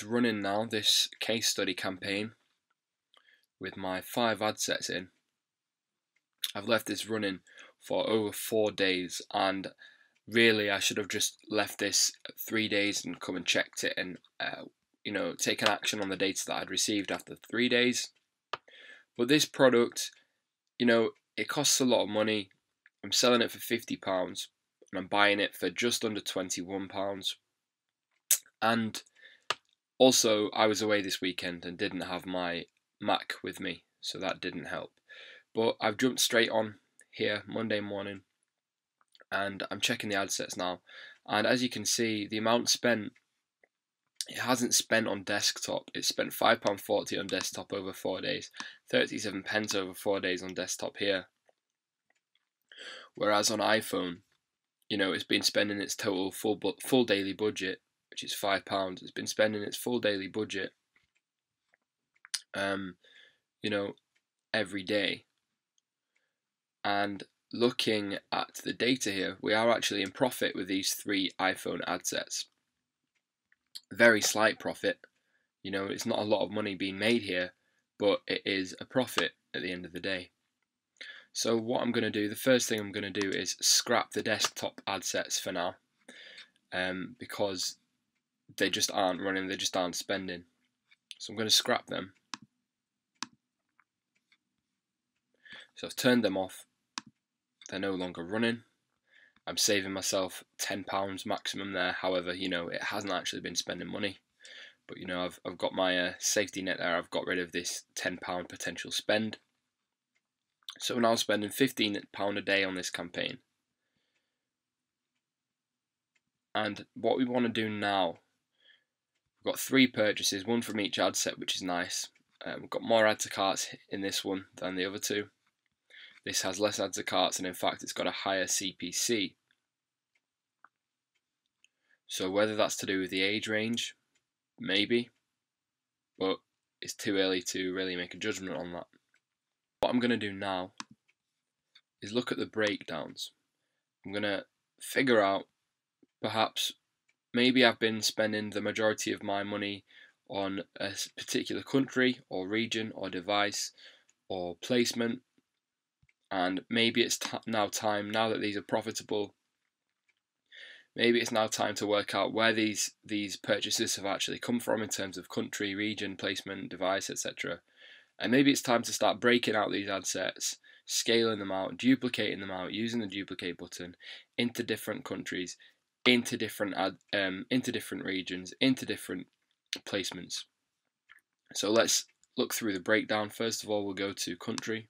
it's running now, this case study campaign with my five ad sets in. I've left this running for over four days and really I should have just left this three days and come and checked it and uh, you know taken action on the data that I'd received after three days. But this product, you know, it costs a lot of money. I'm selling it for fifty pounds and I'm buying it for just under twenty one pounds. And also, I was away this weekend and didn't have my Mac with me, so that didn't help. But I've jumped straight on here Monday morning and I'm checking the ad sets now. And as you can see, the amount spent, it hasn't spent on desktop. It spent £5.40 on desktop over four days, 37 pence over four days on desktop here. Whereas on iPhone, you know, it's been spending its total full full daily budget, which is five pounds. It's been spending its full daily budget, um, you know, every day. And looking at the data here, we are actually in profit with these three iPhone ad sets. Very slight profit. You know, it's not a lot of money being made here, but it is a profit at the end of the day. So what I'm going to do, the first thing I'm going to do is scrap the desktop ad sets for now, um, because they just aren't running, they just aren't spending. So I'm going to scrap them. So I've turned them off they're no longer running. I'm saving myself £10 maximum there. However, you know, it hasn't actually been spending money. But, you know, I've, I've got my uh, safety net there. I've got rid of this £10 potential spend. So now I'm spending £15 a day on this campaign. And what we want to do now, we've got three purchases, one from each ad set, which is nice. Um, we've got more add to carts in this one than the other two. This has less add to carts and in fact it's got a higher CPC. So whether that's to do with the age range, maybe, but it's too early to really make a judgment on that. What I'm going to do now is look at the breakdowns. I'm going to figure out perhaps maybe I've been spending the majority of my money on a particular country or region or device or placement. And maybe it's now time now that these are profitable maybe it's now time to work out where these these purchases have actually come from in terms of country region placement device etc and maybe it's time to start breaking out these ad sets scaling them out duplicating them out using the duplicate button into different countries into different ad, um, into different regions into different placements. So let's look through the breakdown. First of all we'll go to country.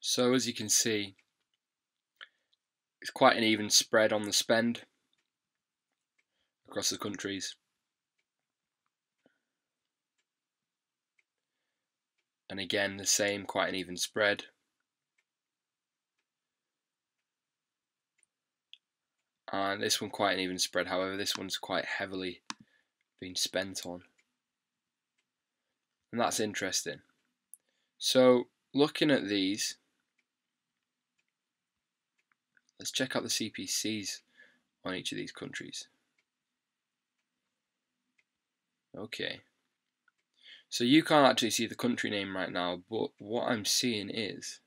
So as you can see, it's quite an even spread on the spend across the countries. And again, the same, quite an even spread. and this one quite an even spread however this one's quite heavily been spent on and that's interesting so looking at these let's check out the CPCs on each of these countries okay so you can't actually see the country name right now but what I'm seeing is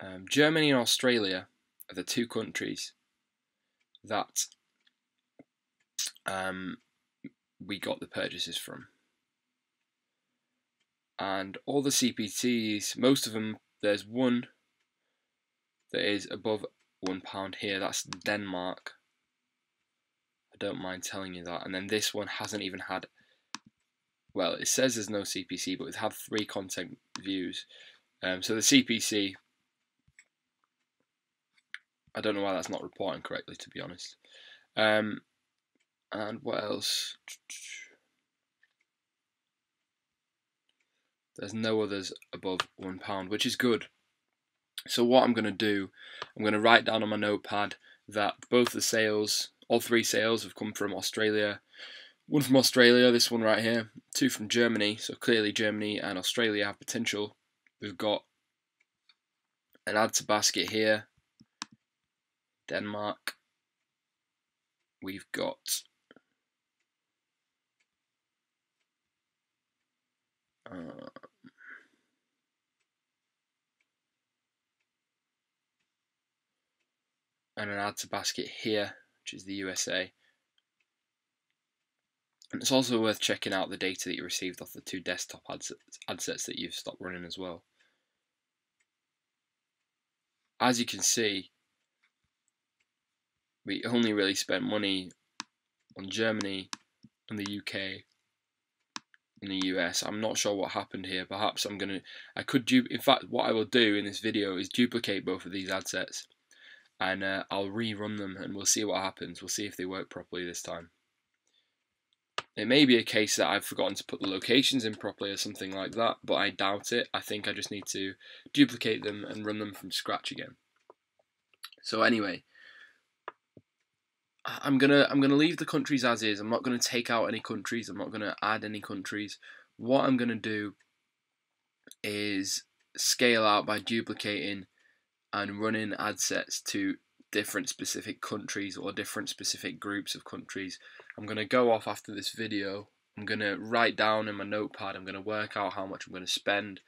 um, Germany and Australia are the two countries that um, we got the purchases from. And all the CPCs, most of them, there's one that is above one pound here. That's Denmark. Don't mind telling you that. And then this one hasn't even had. Well, it says there's no CPC, but it's had three content views. Um, so the CPC I don't know why that's not reporting correctly, to be honest. Um, and what else? There's no others above one pound, which is good. So what I'm going to do, I'm going to write down on my notepad that both the sales, all three sales, have come from Australia, One from Australia, this one right here. Two from Germany, so clearly Germany and Australia have potential. We've got an add to basket here. Denmark. We've got uh, and an add to basket here, which is the USA. And it's also worth checking out the data that you received off the two desktop ad sets that you've stopped running as well. As you can see, we only really spent money on Germany and the UK in the US. I'm not sure what happened here. Perhaps I'm gonna, I could do. In fact, what I will do in this video is duplicate both of these ad sets, and uh, I'll rerun them, and we'll see what happens. We'll see if they work properly this time. It may be a case that I've forgotten to put the locations in properly or something like that, but I doubt it. I think I just need to duplicate them and run them from scratch again. So anyway, I'm gonna I'm gonna leave the countries as is. I'm not gonna take out any countries. I'm not gonna add any countries. What I'm gonna do is scale out by duplicating and running ad sets to different specific countries or different specific groups of countries. I'm going to go off after this video. I'm going to write down in my notepad, I'm going to work out how much I'm going to spend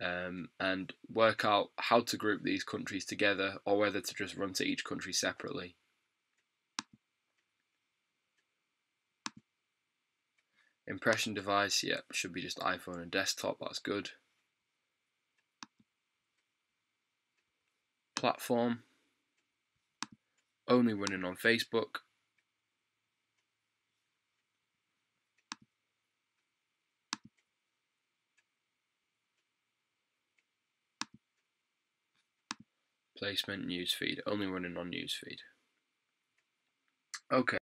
um, and work out how to group these countries together or whether to just run to each country separately. Impression device, yeah, should be just iPhone and desktop, that's good. Platform, only running on Facebook. Placement newsfeed, only running on newsfeed. Okay.